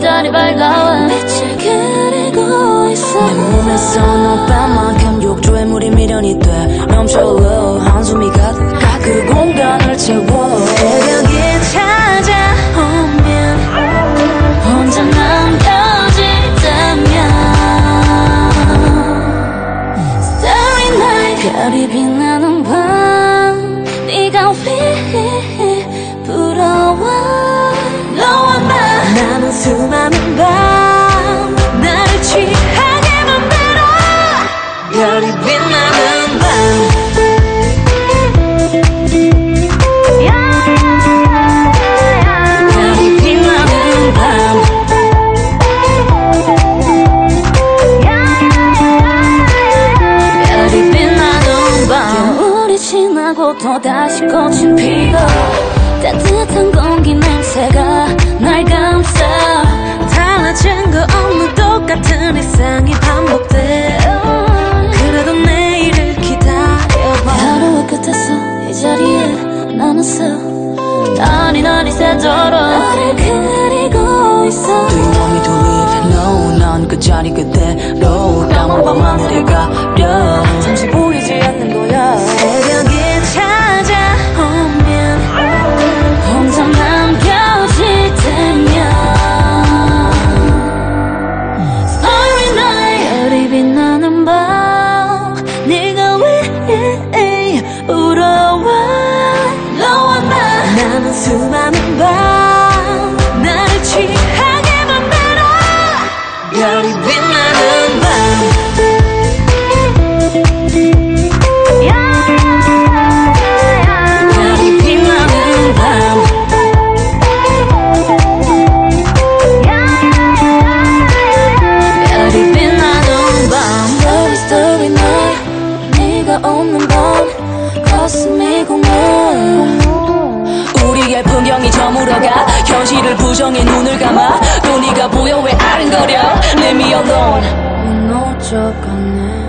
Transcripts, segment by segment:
자리 밝아와. 빛을 그리고 있어. 내 몸에서 너만큼 욕조에 물이 미련이 돼. 넘쳐 한숨이 가득 그 공간을 채워 또다시 꽃이 피고 따뜻한 공기 냄새가 날 감싸 달라진 거 없는 똑같은 일상이 반복돼. 그래도 내일을 기다려봐. 하루의 끝에서 이 자리에 나는 서 날이 날이 새도록 나를 그리고 있어. Do you want me to leave? No 난 그 자리 그대로 까만 밤 하늘에 가려. 잠시 보이지 머물러가 현실을 부정해 눈을 감아 또 네가 보여 왜 아른거려? Let me alone. 무너져가네.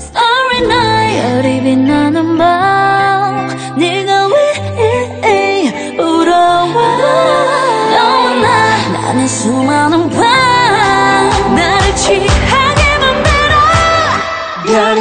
Starry night 별이 빛나는 밤. 네가 왜 울어와? 너무나 나는 수많은 밤. 나를 취하게 만들어. 별이